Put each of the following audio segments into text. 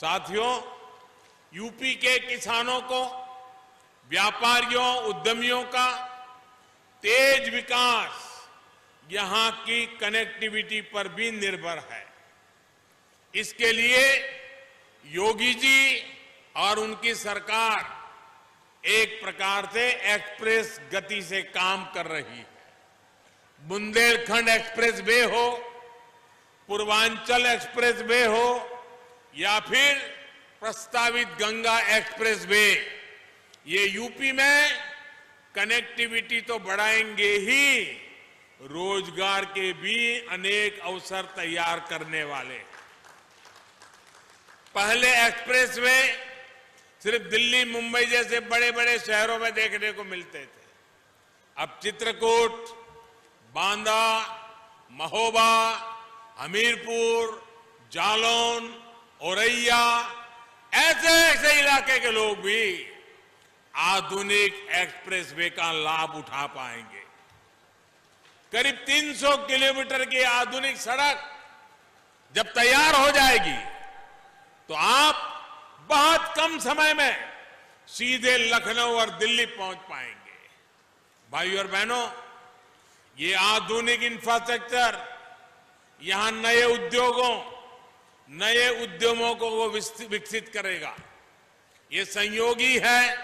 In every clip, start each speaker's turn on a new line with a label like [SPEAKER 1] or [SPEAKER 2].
[SPEAKER 1] साथियों, यूपी के किसानों को, व्यापारियों, उद्यमियों का तेज विकास यहाँ की कनेक्टिविटी पर भी निर्भर है। इसके लिए योगी जी और उनकी सरकार एक प्रकार से एक्सप्रेस गति से काम कर रही है। बुंदेलखंड एक्सप्रेस वे हो, पूर्वांचल एक्सप्रेस वे हो या फिर प्रस्तावित गंगा एक्सप्रेस वे। ये यूपी में कनेक्टिविटी तो बढ़ाएँगे ही, रोज़गार के भी अनेक अवसर तैयार करने वाले। पहले एक्सप्रेस वे सिर्फ़ दिल्ली, मुंबई जैसे बड़े बड़े शहरों में देखने को मिलते थे। अब चित्रकूट, बांदा, महोबा, हमीरपुर, जालौन औरैया, ऐसे ऐसे इलाके के लोग भी आधुनिक एक्सप्रेस वे का लाभ उठा पाएँगे। करीब 300 किलोमीटर की आधुनिक सड़क जब तैयार हो जाएगी तो आप बहुत कम समय में सीधे लखनऊ और दिल्ली पहुँच पाएँगे। भाइयों और बहनों, ये आधुनिक इंफ्रास्ट्रक्चर यहाँ नए उद्योगों नए उद्यमों को वो विकसित करेगा। ये संयोगी है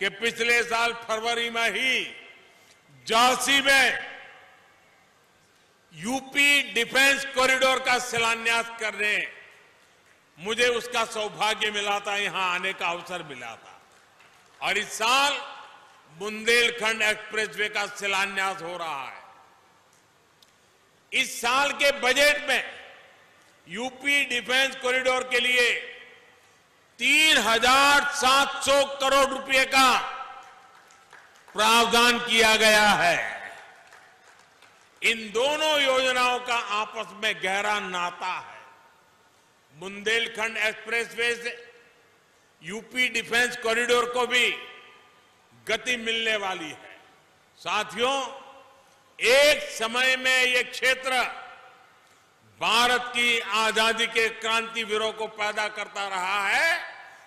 [SPEAKER 1] कि पिछले साल फरवरी में ही झांसी में यूपी डिफेंस कॉरिडोर का शिलान्यास करने मुझे उसका सौभाग्य मिला था, यहाँ आने का अवसर मिला था। और इस साल बुंदेलखंड एक्सप्रेसवे का शिलान्यास हो रहा है। इस साल के बजट में यूपी डिफेंस कॉरिडोर के लिए तीन हज़ार सात सौ करोड़ रुपए का प्रावधान किया गया है। इन दोनों योजनाओं का आपस में गहरा नाता है। बुंदेलखंड एक्सप्रेसवे से यूपी डिफेंस कॉरिडोर को भी गति मिलने वाली है। साथियों, एक समय में ये क्षेत्र भारत की आज़ादी के क्रांति क्रांतिवीरों को पैदा करता रहा है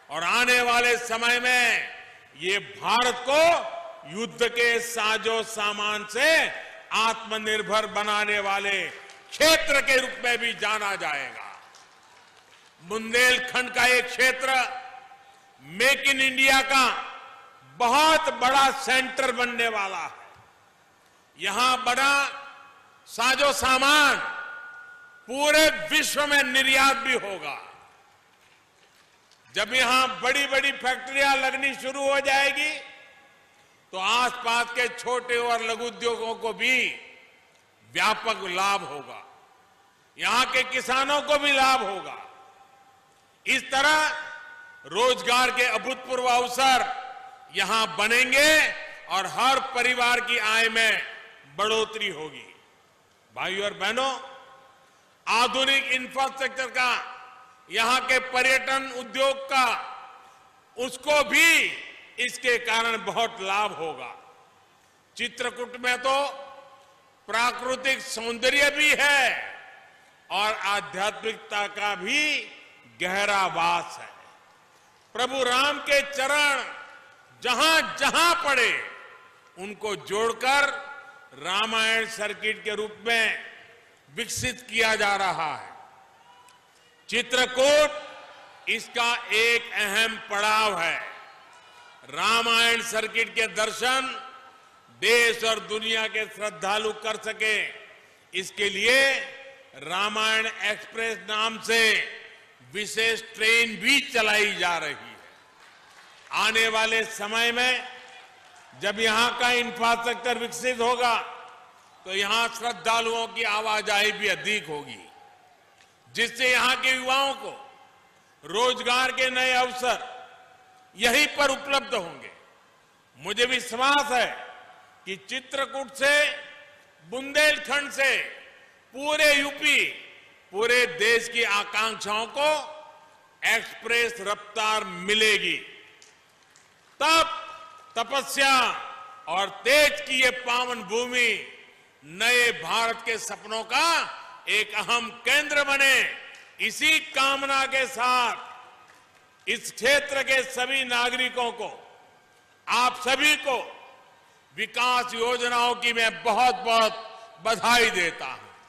[SPEAKER 1] और आने वाले समय में ये भारत को युद्ध के साजो सामान से आत्मनिर्भर बनाने वाले क्षेत्र के रूप में भी जाना जाएगा। बुंदेलखंड का एक क्षेत्र मेक इन इंडिया का बहुत बड़ा सेंटर बनने वाला है। यहाँ बड़ा साजो सामान पूरे विश्व में निर्यात भी होगा। जब यहाँ बड़ी बड़ी फैक्ट्रियाँ लगनी शुरू हो जाएगी तो आसपास के छोटे और लघु उद्योगों को भी व्यापक लाभ होगा। यहाँ के किसानों को भी लाभ होगा। इस तरह रोज़गार के अभूतपूर्व अवसर यहाँ बनेंगे और हर परिवार की आय में बढ़ोतरी होगी। भाइयों और बहनों आधुनिक इंफ्रास्ट्रक्चर का, यहाँ के पर्यटन उद्योग का, उसको भी इसके कारण बहुत लाभ होगा। चित्रकूट में तो प्राकृतिक सौंदर्य भी है और आध्यात्मिकता का भी गहरा वास है। प्रभु राम के चरण जहाँ जहाँ पड़े, उनको जोड़कर रामायण सर्किट के रूप में विकसित किया जा रहा है। चित्रकूट इसका एक अहम पड़ाव है। रामायण सर्किट के दर्शन देश और दुनिया के श्रद्धालु कर सके। इसके लिए रामायण एक्सप्रेस नाम से विशेष ट्रेन भी चलाई जा रही है। आने वाले समय में जब यहाँ का इंफ्रास्ट्रक्चर विकसित होगा तो यहाँ श्रद्धालुओं की आवाजाही भी अधिक होगी, जिससे यहाँ के युवाओं को रोज़गार के नए अवसर यहीं पर उपलब्ध होंगे। मुझे विश्वास है कि चित्रकूट से, बुंदेलखंड से, पूरे यूपी, पूरे देश की आकांक्षाओं को एक्सप्रेस रफ्तार मिलेगी। तब तपस्या और तेज की ये पावन भूमि नए भारत के सपनों का एक अहम केंद्र बने। इसी कामना के साथ, इस क्षेत्र के सभी नागरिकों को, आप सभी को विकास योजनाओं की मैं बहुत बहुत बधाई देता हूँ।